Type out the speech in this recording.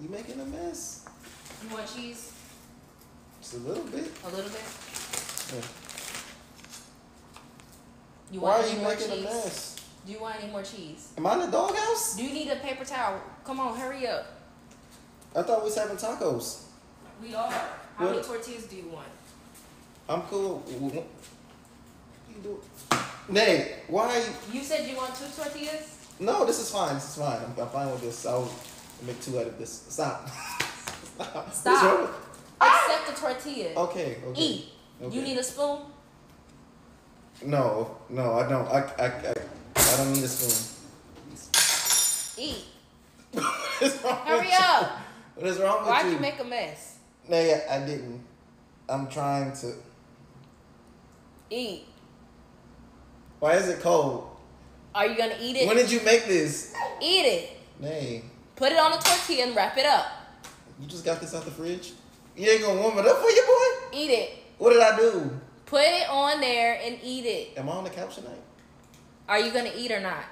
You making a mess. You want cheese? Just a little bit. A little bit. Yeah. You Why want are you making cheese? a mess? Do you want any more cheese? Am I in the doghouse? Do you need a paper towel? Come on, hurry up. I thought we was having tacos. We are. How many tortillas do you want? I'm cool. You do. Nay, why? You... You said you want two tortillas? No, this is fine. This is fine. I'm, I'm fine with this. I'll make two out of this. Stop. Stop. Stop. Accept the ah! tortilla. Okay. Okay. Eat. Okay. You need a spoon? No, no, I don't. I, I, I, I don't need a spoon. Eat. what is wrong Hurry with you? up. What is wrong with you? Why'd you? you make a mess? No, I, I didn't. I'm trying to. Eat. Why is it cold? Are you gonna eat it? When did you make this? eat it. Nay, Put it on a tortilla and wrap it up. you just got this out the fridge. You ain't gonna warm it up for you, boy. Eat it. What did I do? Put it on there and eat it. Am I on the couch tonight? Are you gonna eat or not?